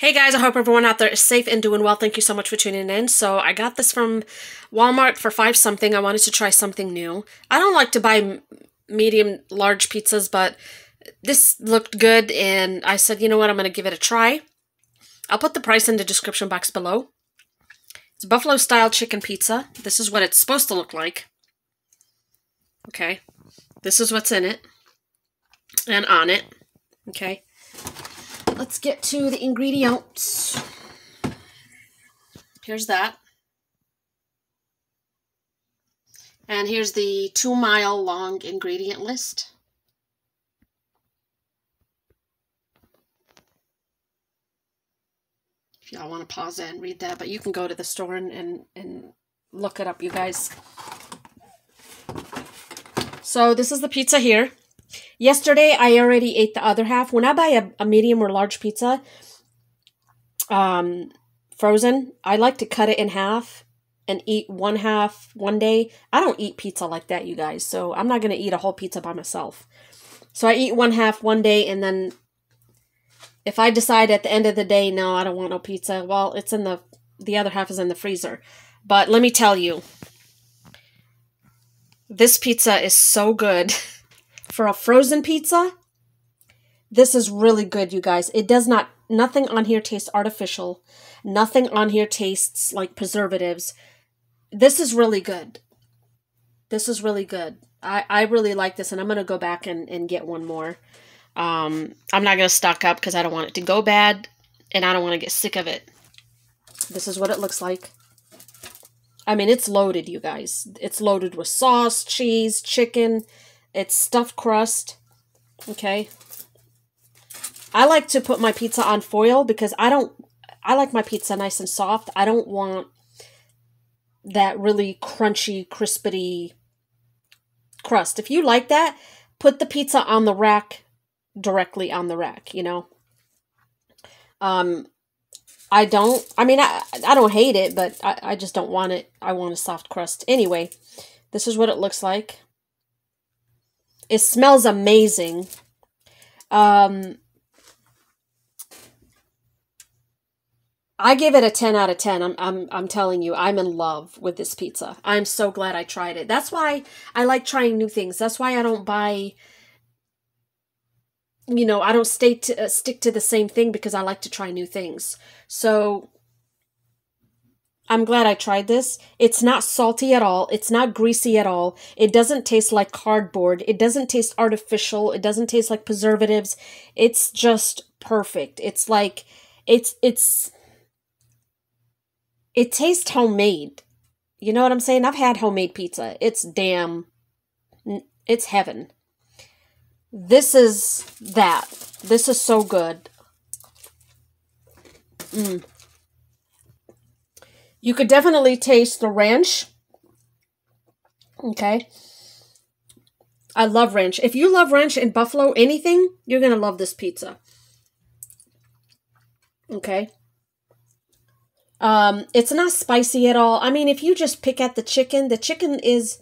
Hey guys, I hope everyone out there is safe and doing well. Thank you so much for tuning in. So I got this from Walmart for five something. I wanted to try something new. I don't like to buy medium large pizzas, but this looked good and I said, you know what, I'm going to give it a try. I'll put the price in the description box below. It's buffalo style chicken pizza. This is what it's supposed to look like. Okay. This is what's in it and on it. Okay let's get to the ingredients. Here's that. And here's the two mile long ingredient list. If y'all want to pause it and read that, but you can go to the store and, and, and look it up, you guys. So this is the pizza here. Yesterday, I already ate the other half. When I buy a, a medium or large pizza, um, frozen, I like to cut it in half and eat one half one day. I don't eat pizza like that, you guys. So I'm not going to eat a whole pizza by myself. So I eat one half one day and then if I decide at the end of the day, no, I don't want no pizza, well, it's in the, the other half is in the freezer. But let me tell you, this pizza is so good. For a frozen pizza, this is really good, you guys. It does not, nothing on here tastes artificial. Nothing on here tastes like preservatives. This is really good. This is really good. I, I really like this, and I'm going to go back and, and get one more. Um, I'm not going to stock up because I don't want it to go bad, and I don't want to get sick of it. This is what it looks like. I mean, it's loaded, you guys. It's loaded with sauce, cheese, chicken, it's stuffed crust. Okay. I like to put my pizza on foil because I don't I like my pizza nice and soft. I don't want that really crunchy, crispity crust. If you like that, put the pizza on the rack directly on the rack, you know. Um I don't I mean I I don't hate it, but I, I just don't want it. I want a soft crust. Anyway, this is what it looks like. It smells amazing. Um, I give it a 10 out of 10. I'm, I'm, I'm telling you, I'm in love with this pizza. I'm so glad I tried it. That's why I like trying new things. That's why I don't buy, you know, I don't stay to, uh, stick to the same thing because I like to try new things. So I'm glad I tried this. It's not salty at all. It's not greasy at all. It doesn't taste like cardboard. It doesn't taste artificial. It doesn't taste like preservatives. It's just perfect. It's like it's it's it tastes homemade. You know what I'm saying? I've had homemade pizza. It's damn it's heaven. This is that. This is so good. Mm. You could definitely taste the ranch. Okay. I love ranch. If you love ranch and buffalo, anything, you're going to love this pizza. Okay. Um, it's not spicy at all. I mean, if you just pick at the chicken, the chicken is,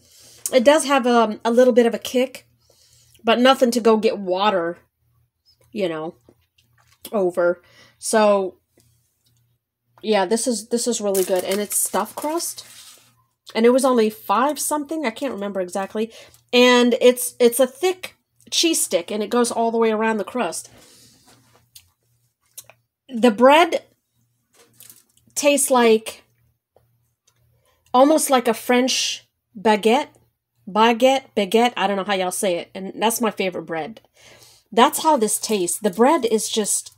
it does have a, um, a little bit of a kick, but nothing to go get water, you know, over. So yeah, this is this is really good, and it's stuffed crust, and it was only five something. I can't remember exactly, and it's it's a thick cheese stick, and it goes all the way around the crust. The bread tastes like almost like a French baguette, baguette, baguette. I don't know how y'all say it, and that's my favorite bread. That's how this tastes. The bread is just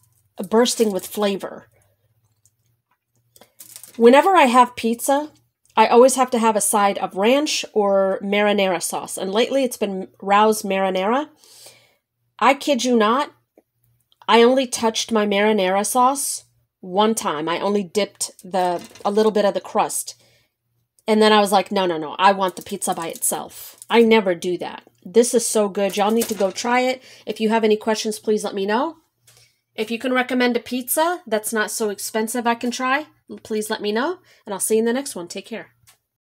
bursting with flavor Whenever I have pizza, I always have to have a side of ranch or marinara sauce. And lately it's been Rao's marinara. I kid you not, I only touched my marinara sauce one time. I only dipped the a little bit of the crust. And then I was like, no, no, no. I want the pizza by itself. I never do that. This is so good. Y'all need to go try it. If you have any questions, please let me know. If you can recommend a pizza that's not so expensive I can try, please let me know, and I'll see you in the next one. Take care.